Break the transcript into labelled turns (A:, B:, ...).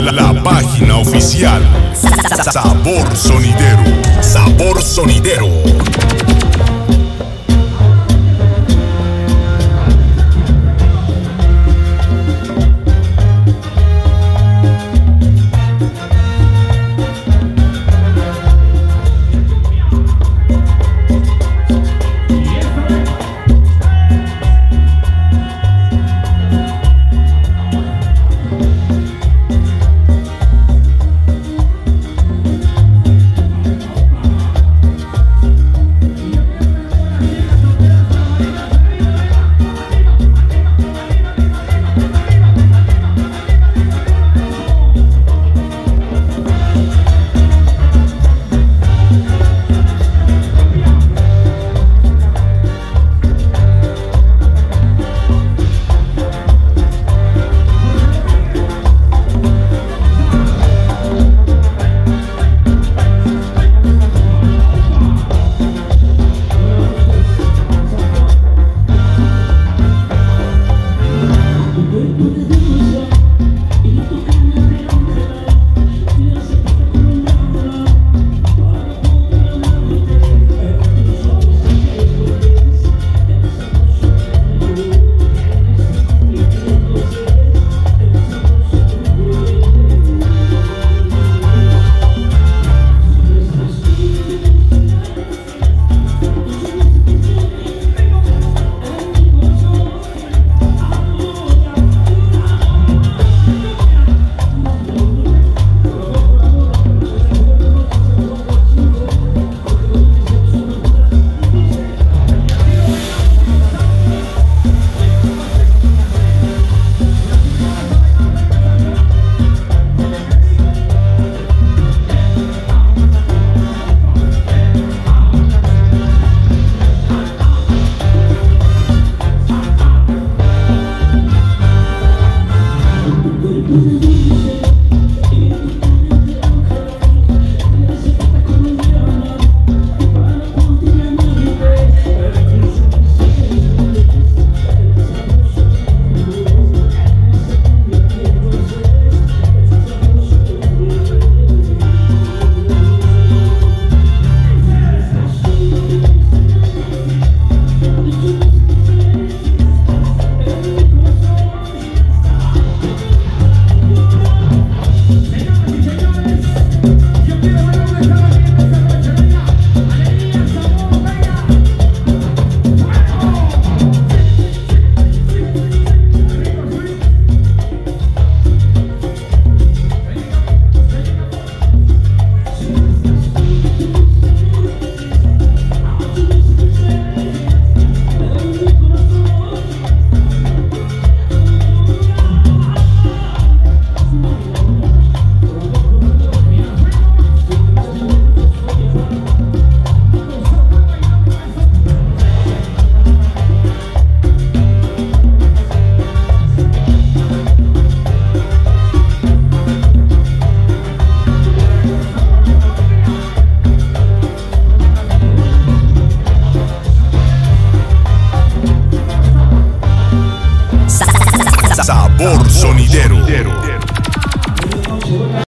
A: la, página oficial. Sabor Sonidero. Sabor Sonidero.